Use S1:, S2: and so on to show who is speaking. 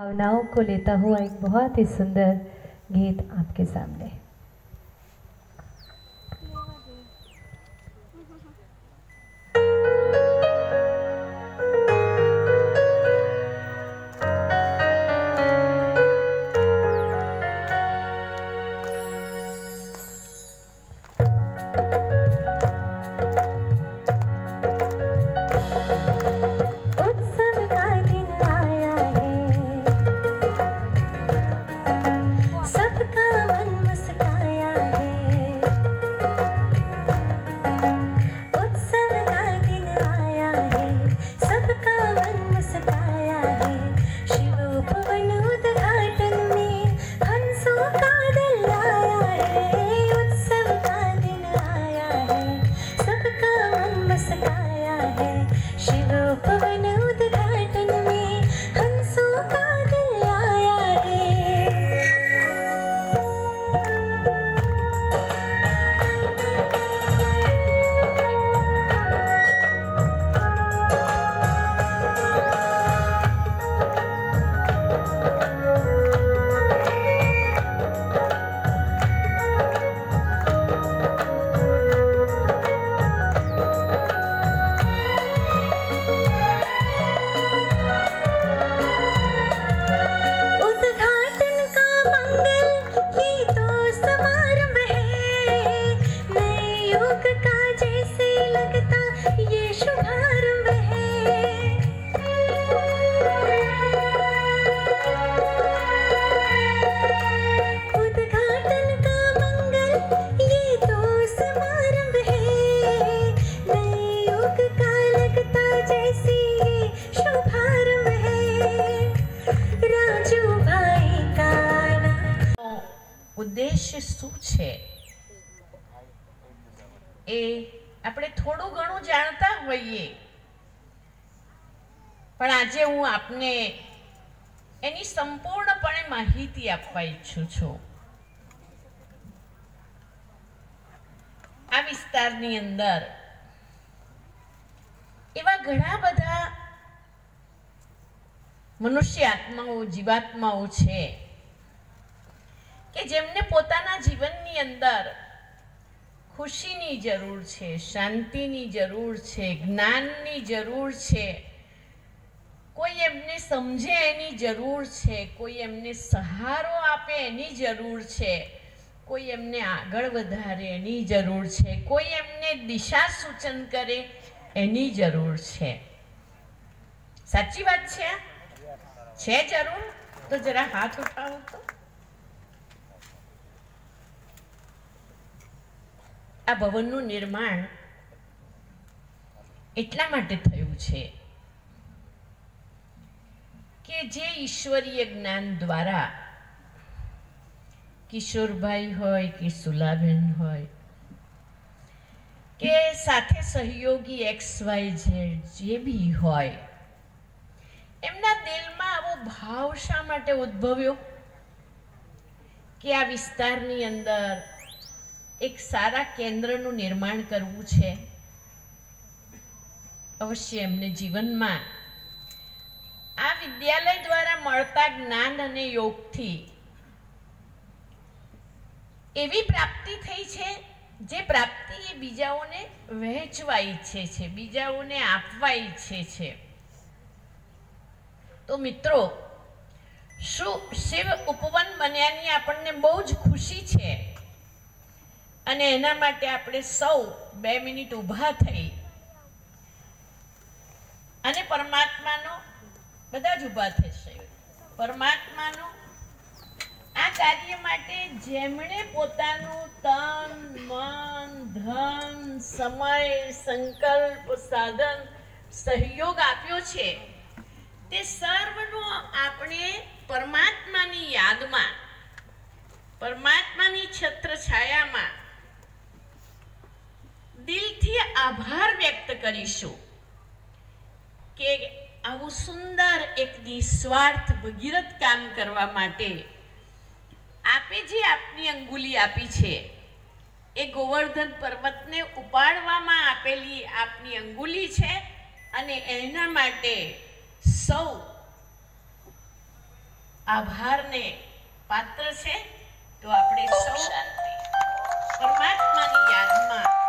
S1: भावनाओं को लेता हुआ एक बहुत ही सुंदर गीत आपके सामने। उत्सव जैसे ये शुभारंभ है राजू भाई का आना
S2: ઉદ્દેશ્ય શું છે એ આપણે થોડું ઘણું જાણતા હોઈએ પણ આજે હું આપને એની સંપૂર્ણપણે માહિતી આપવા ઈચ્છું છું આ વિસ્તારની અંદર એવા ઘણા બધા મનુષ્ય આત્માઓ જીવાત્માઓ છે કે જેમને પોતાના જીવનની અંદર ખુશીની જરૂર છે, શાંતિની જરૂર છે, જ્ઞાનની જરૂર છે. કોઈ એમને સમજે એની જરૂર છે, કોઈ એમને સહારો આપે એની જરૂર છે, કોઈ એમને આગળ વધારે એની જરૂર છે, કોઈ એમને દિશા સૂચન કરે એની જરૂર છે. સાચી વાત છે? છે જરૂર? તો જરા હાથ ઉઠાવો તો. આ ભવનનું નિર્માણ એટલા માટે થયું છે કે જે ઈશ્વરીય જ્ઞાન દ્વારા કિશોરભાઈ હોય કે સુલાબેન હોય કે સાથે સહયોગી એક્સ વાય ઝેડ જે બી હોય, એમના દિલમાં આવો ભાવ શા માટે ઉદ્ભવ્યો? કે આ વિસ્તારની અંદર એક સારા કેન્દ્રનું નિર્માણ કરવું છે? અવશ્ય એમને જીવનમાં આ વિદ્યાલય દ્વારા મળતા જ્ઞાન અને યોગથી એવી પ્રાપ્તિ થઈ છે જે પ્રાપ્તિ એ બીજાઓને વહેંચવા ઈચ્છે છે, બીજાઓને આપવા ઈચ્છે છે. તો મિત્રો, શું શિવ ઉપવન બન્યાની આપણને બહુ જ ખુશી છે? અને એના માટે આપણે સૌ બે મિનિટ ઊભા થઈ. અને પરમાત્માનો બધા જ ઊભા થશે. પરમાત્માનો આ કાર્ય માટે જેમણે પોતાનું તન સમય, સંકલ્પ, સાધન, સહયોગ આપ્યો છે. તે સર્વનો આપણે પરમાત્માની યાદમાં, પરમાત્માની છત્ર છાયામાં દિલથી આભાર વ્યક્ત કરીશું કે આવું સુંદર એક નિસ્વાર્થ ભગીરથ કામ કરવા માટે આપે જે આપની અંગુલી આપી છે એ ગોવર્ધન પર્વતને ઉપાડવામાં આપેલી આપની અંગુલી છે અને એના માટે સૌ આભારને પાત્ર છે. તો આપણે સૌ પરમાત્માની યાદમાં